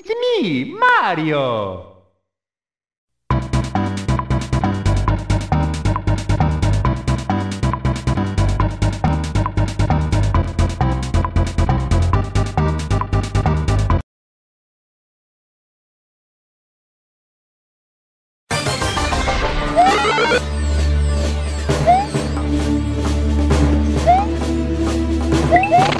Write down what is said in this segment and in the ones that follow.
It's me, Mario! Hmm.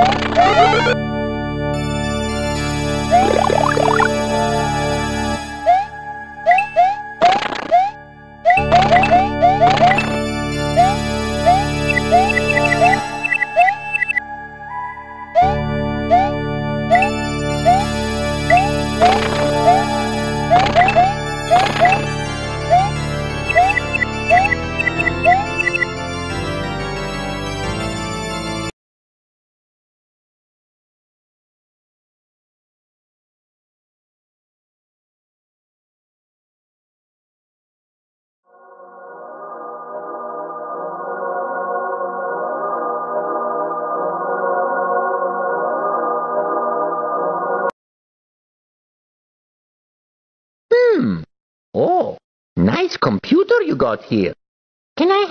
Oh, nice computer you got here. Can I